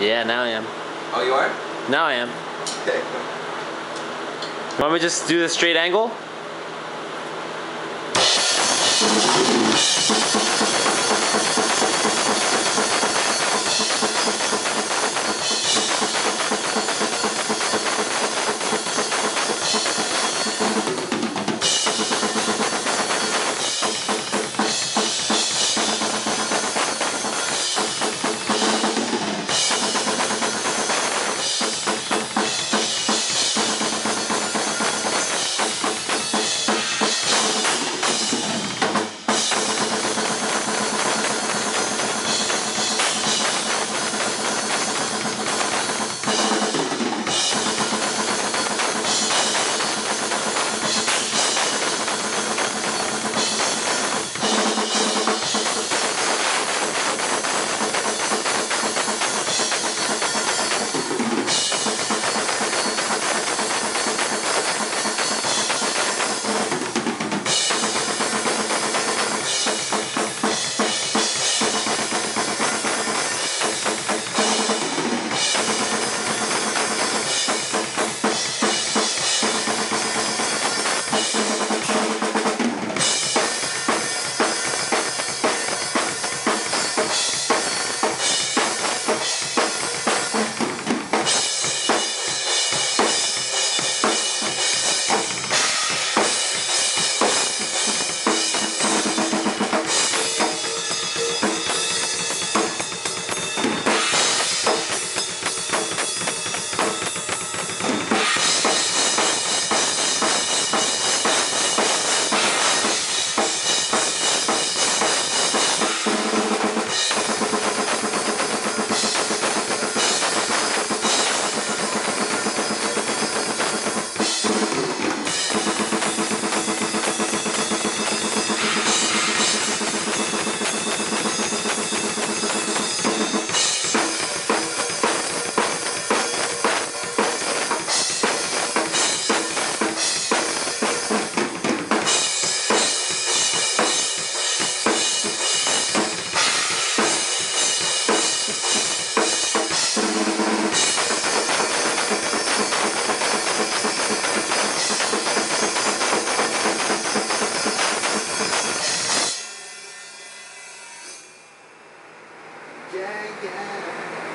Yeah, now I am. Oh, you are? Now I am. Okay. Want me to just do the straight angle? yeah, yeah.